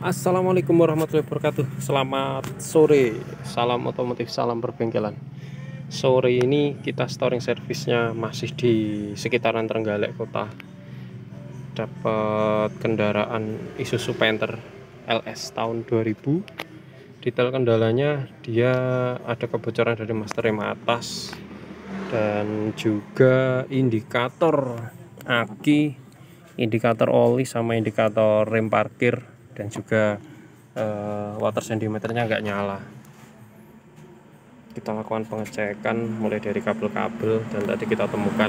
Assalamualaikum warahmatullahi wabarakatuh. Selamat sore. Salam otomotif, salam perbengkelan. Sore ini kita storing servisnya masih di sekitaran Trenggalek kota. Dapat kendaraan Isuzu Panther LS tahun 2000 Detail kendalanya dia ada kebocoran dari master rem atas Dan juga indikator aki indikator oli sama indikator rem parkir dan juga uh, water sentimeternya nggak nyala. Kita lakukan pengecekan mulai dari kabel-kabel dan tadi kita temukan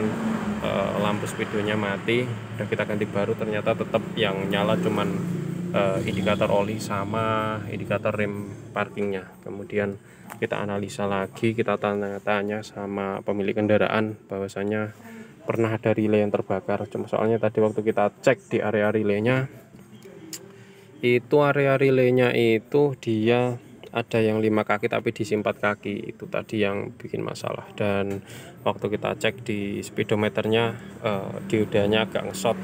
uh, lampu speedonya mati dan kita ganti baru. Ternyata tetap yang nyala cuman uh, indikator oli sama indikator rem parkingnya. Kemudian kita analisa lagi kita tanya-tanya sama pemilik kendaraan bahwasanya pernah ada relay yang terbakar. Cuma soalnya tadi waktu kita cek di area relaynya itu area relaynya itu dia ada yang lima kaki tapi di empat kaki. Itu tadi yang bikin masalah. Dan waktu kita cek di speedometernya uh, diodanya agak ngesot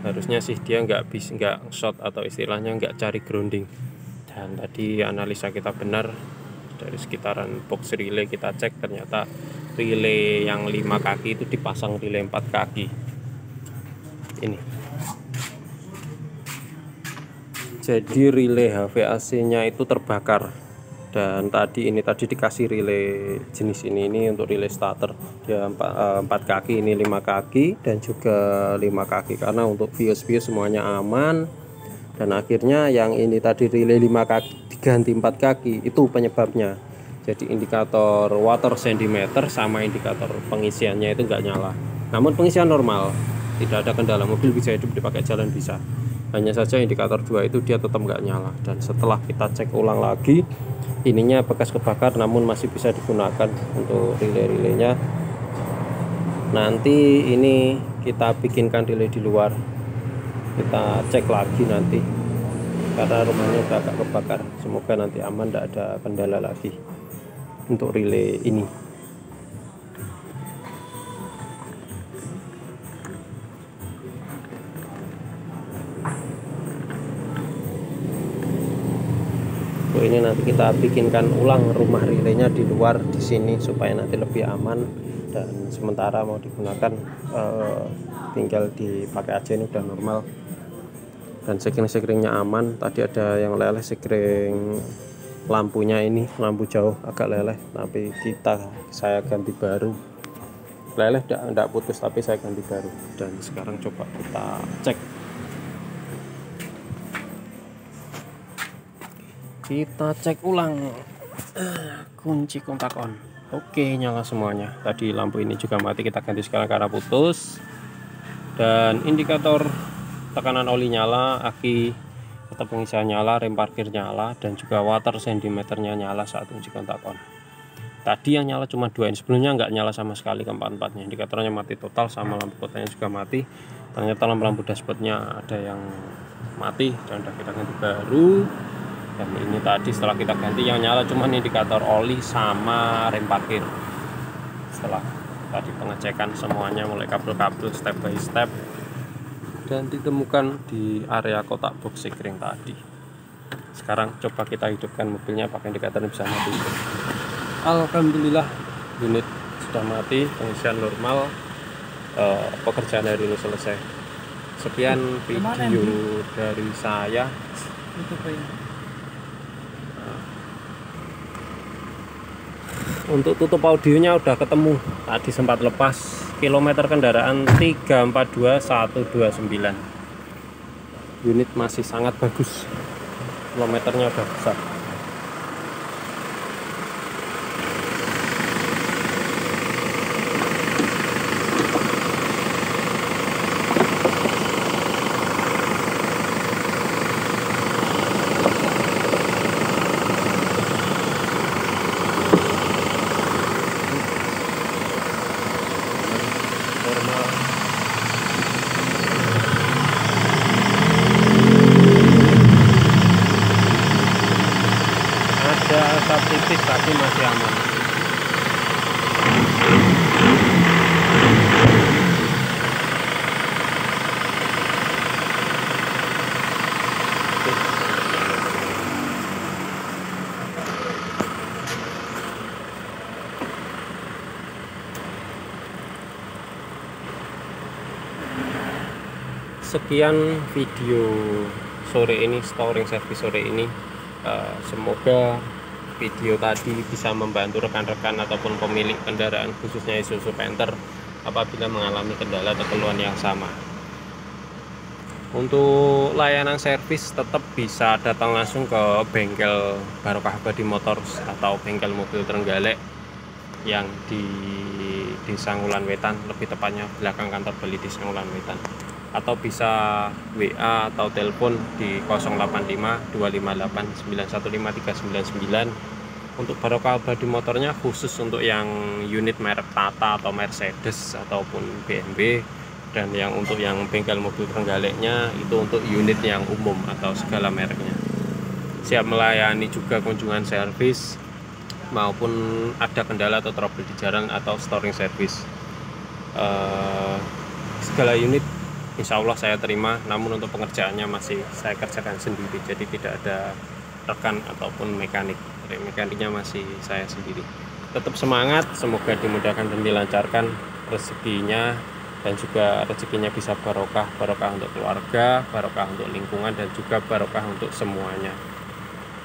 harusnya sih dia nggak bisa nggak shot atau istilahnya nggak cari grounding. Dan tadi analisa kita benar dari sekitaran box relay kita cek ternyata relay yang lima kaki itu dipasang relay empat kaki. Ini jadi relay HVAC nya itu terbakar. Dan tadi ini tadi dikasih relay jenis ini ini untuk relay starter. Ya empat, eh, empat kaki ini lima kaki dan juga lima kaki. Karena untuk bios bios semuanya aman. Dan akhirnya yang ini tadi relay lima kaki diganti empat kaki itu penyebabnya. Jadi indikator water centimeter sama indikator pengisiannya itu enggak nyala. Namun pengisian normal tidak ada kendala mobil bisa hidup dipakai jalan bisa hanya saja indikator dua itu dia tetap nggak nyala. Dan setelah kita cek ulang lagi ininya bekas kebakar namun masih bisa digunakan untuk relay-relaynya. Nanti ini kita bikinkan relay di luar. Kita cek lagi nanti karena rumahnya udah agak kebakar. Semoga nanti aman tidak ada kendala lagi untuk relay ini ini nanti kita bikinkan ulang rumah relaynya di luar di sini supaya nanti lebih aman. Dan sementara mau digunakan uh, tinggal dipakai aja ini udah normal. Dan sekring-sekringnya aman. Tadi ada yang leleh sekring lampunya ini lampu jauh agak leleh. Tapi kita saya ganti baru. Leleh tidak putus tapi saya ganti baru. Dan sekarang coba kita cek kita cek ulang. Kunci kontak on. Oke nyala semuanya. Tadi lampu ini juga mati kita ganti sekarang karena putus. Dan indikator tekanan oli nyala aki tetap pengisian nyala rem parkir nyala dan juga water sentimeternya nyala saat kunci kontak on. Tadi yang nyala cuma dua ini sebelumnya nggak nyala sama sekali keempat-empatnya. Indikatornya mati total sama lampu kotanya juga mati. Ternyata lampu-lampu dashboardnya ada yang mati dan udah kita ganti baru dan ini tadi setelah kita ganti yang nyala cuma indikator oli sama rem parkir. Setelah tadi pengecekan semuanya mulai kabel-kabel step by step dan ditemukan di area kotak box sekring tadi. Sekarang coba kita hidupkan mobilnya pakai indikator bisa mati. Alhamdulillah unit sudah mati pengisian normal uh, pekerjaan hari ini selesai. Sekian video dari saya untuk tutup audionya udah ketemu. Tadi sempat lepas. Kilometer kendaraan 342129 unit masih sangat bagus. Kilometernya udah besar tipis tapi masih aman. Sekian video sore ini storing service sore ini. Uh, semoga video tadi bisa membantu rekan-rekan ataupun pemilik kendaraan khususnya Isuzu Panther apabila mengalami kendala atau keluhan yang sama. Untuk layanan servis tetap bisa datang langsung ke bengkel Barokah Badi Motors atau bengkel mobil Trenggalek yang di di Sangulan Wetan lebih tepatnya belakang kantor Bali di Sangulan Wetan atau bisa WA atau telepon di 085 258 915 399 untuk barokah badi motornya khusus untuk yang unit merek Tata atau Mercedes ataupun BMW dan yang untuk yang bengkel mobil Trenggaleknya itu untuk unit yang umum atau segala mereknya. Siap melayani juga kunjungan servis maupun ada kendala atau trouble di jalan atau storing service uh, segala unit insya Allah saya terima namun untuk pengerjaannya masih saya kerjakan sendiri jadi tidak ada rekan ataupun mekanik. Mekaniknya masih saya sendiri. Tetap semangat semoga dimudahkan dan dilancarkan rezekinya dan juga rezekinya bisa barokah barokah untuk keluarga barokah untuk lingkungan dan juga barokah untuk semuanya.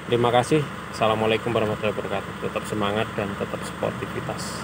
Terima kasih. Assalamualaikum warahmatullahi wabarakatuh. Tetap semangat dan tetap sportivitas